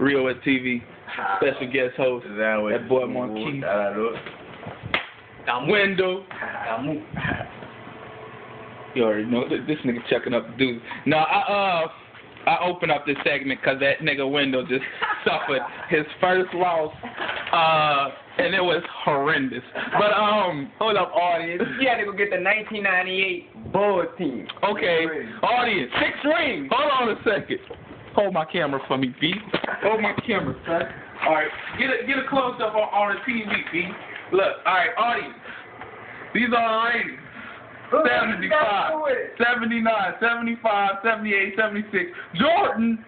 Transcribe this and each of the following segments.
Rio West TV, special guest host, That way. That boy Marquis. That I look. Wendell. You already know th- this nigga checking up the dudes. No, I uh I open up this segment 'cause that nigga Wendell just suffered his first loss, uh, and it was horrendous. But um, hold up, audience. He had to go get the 1998 Bulls team. Okay, audience. Six rings. Hold on a second. Hold my camera for me, B. Hold my camera, son. All right, get a get a close up on, on the TV, B. Look, all right, audience. These are the ratings. 75, 79, 75, 78, 76. Jordan,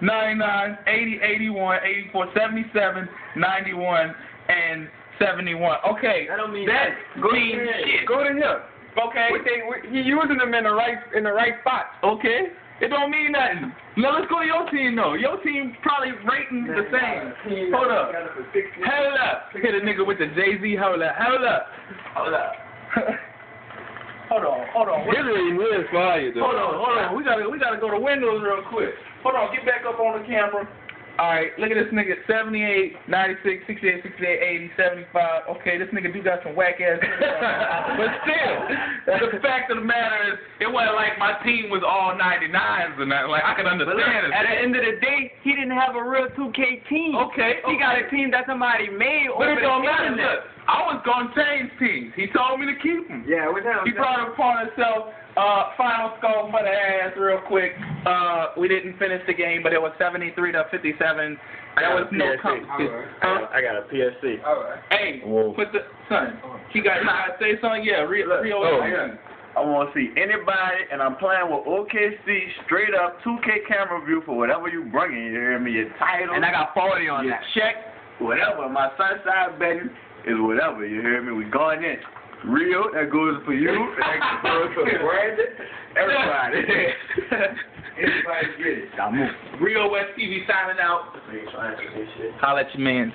99, 80, 81, 84, 77, 91, and 71. Okay, I don't mean that Go to him. Go to him. Okay, We think, we, he using them in the right in the right spot. okay. It don't mean nothing. Now let's go to your team though. Your team probably rating the same. Hold up. Hold up. Hit a nigga with the Jay Z. Hold up. Hold up. Hold up. hold on. Hold on. Rating is fire, though. Hold on, hold on. We gotta we gotta go to Windows real quick. Hold on, get back up on the camera. Alright, look at this nigga 78, 96, 68, 68, 80, 75. Okay, this nigga do got some whack ass But still, the fact of the matter is it wasn't like my team was all 99s and that like I can understand it. At the end of the day, he didn't have a real 2K team. Okay, He got a team that somebody made But over it don't the matter. Look, gonna change teams. He told me to keep him. Yeah, with him. He brought it upon himself. Uh, final score for the ass, real quick. Uh, we didn't finish the game, but it was 73 to 57. There was no competition. Huh? I got a PSC. All right. Hey, Whoa. put the son. He got. I say something. Yeah, Rio. Rio Oh, yeah. I want to see anybody, and I'm playing with OKC straight up 2K camera view for whatever you bringing. You hear me? Your title, And I got 40 on your that. check, whatever. My Sunside betting is whatever. You hear me? We going in. Rio, that goes for you. That goes for Brandon. Everybody. Everybody get it. Rio West TV signing out. Holla at your mans.